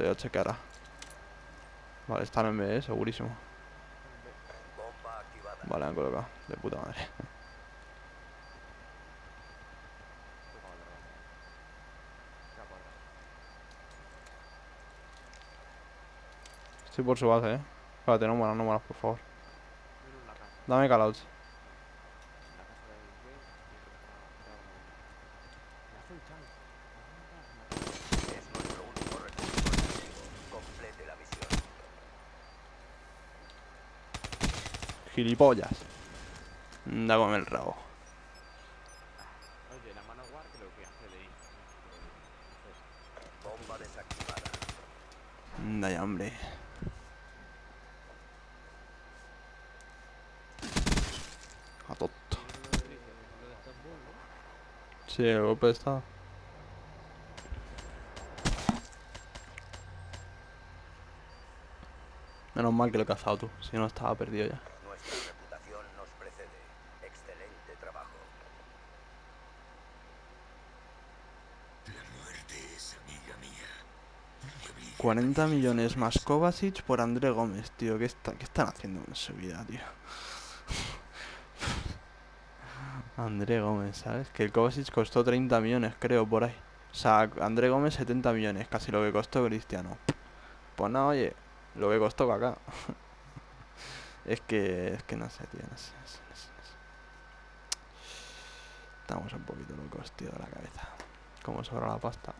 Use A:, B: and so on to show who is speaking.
A: Te voy a checar ahora. Vale, están en B, segurísimo.
B: Bomba activada.
A: Vale, han colocado. De puta madre. Estoy por su base, eh. Espérate, no mueras, no mueras, por favor. Dame callouts.
C: En la casa de B. y otra- otra- otra- Me hace un chal.
B: Es nuestro último recurso. Complete la misión.
A: Gilipollas. Da con el rabo.
C: Oye, la mano guard creo que hace de ahí.
B: Bomba desactivada.
A: Da ya, hombre. A tonto. Sí, el golpe está. Menos mal que lo he cazado tú, si no estaba perdido ya. 40 millones más Kovacic por André Gómez, tío. ¿Qué, está, ¿Qué están haciendo en su vida, tío? André Gómez, ¿sabes? Que el Kovacic costó 30 millones, creo, por ahí. O sea, André Gómez 70 millones, casi lo que costó Cristiano. Pues no, oye, lo que costó Kaká. es que, es que no sé, tío. Estamos un poquito locos, tío, de la cabeza. Como sobra la pasta.